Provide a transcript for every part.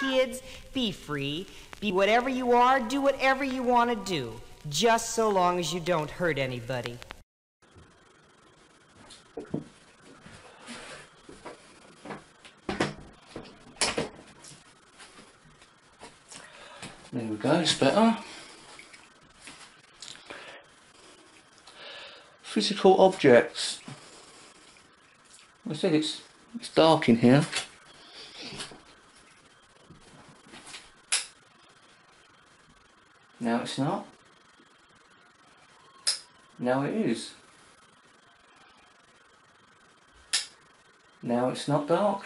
Kids, be free. Be whatever you are, do whatever you want to do. Just so long as you don't hurt anybody. There we go, it's better. Physical objects. I said it's it's dark in here. Now it's not. Now it is. Now it's not dark.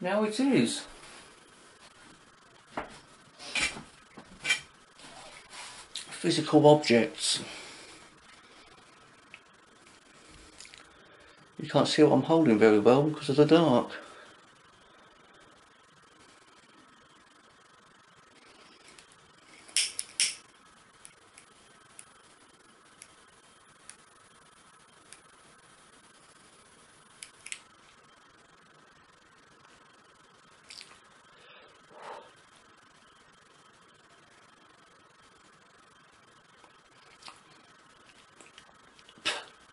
Now it is. Physical objects. You can't see what I'm holding very well because of the dark.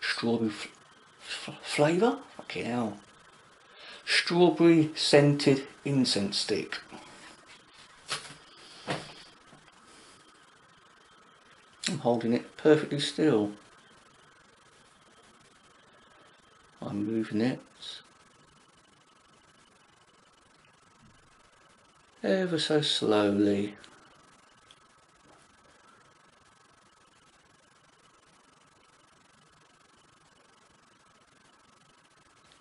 strawberry flavour? Fucking hell. Strawberry scented incense stick. I'm holding it perfectly still. I'm moving it ever so slowly.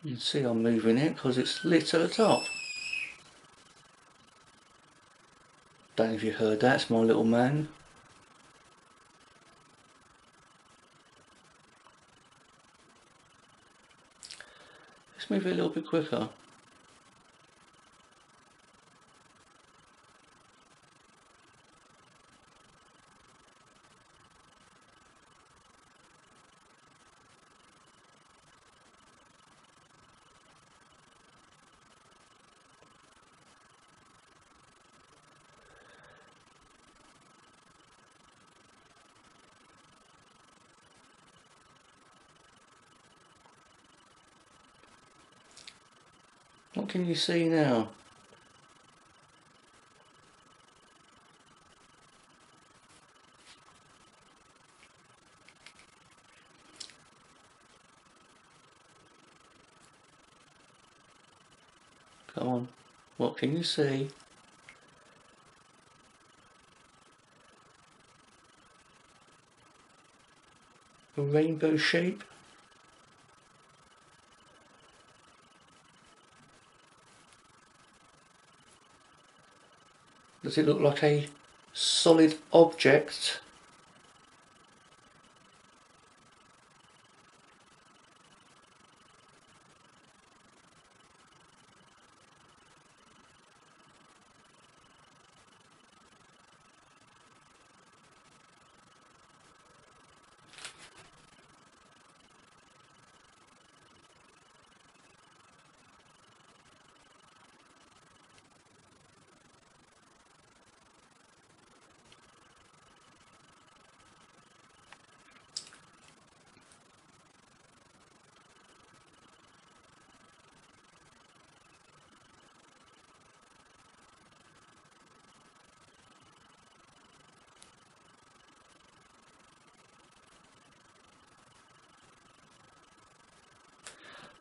You can see I'm moving it because it's lit at the top. Don't know if you heard that, it's my little man. Let's move it a little bit quicker. What can you see now? Come on, what can you see? A rainbow shape? Does it look like a solid object?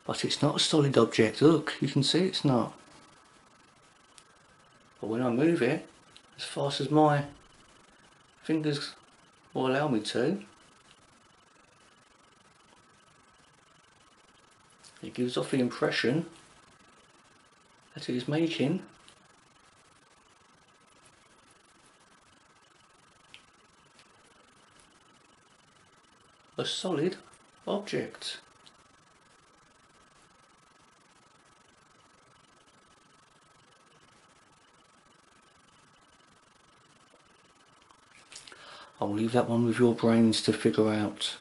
But it's not a solid object, look, you can see it's not. But when I move it, as fast as my fingers will allow me to, it gives off the impression that it is making a solid object. I'll leave that one with your brains to figure out.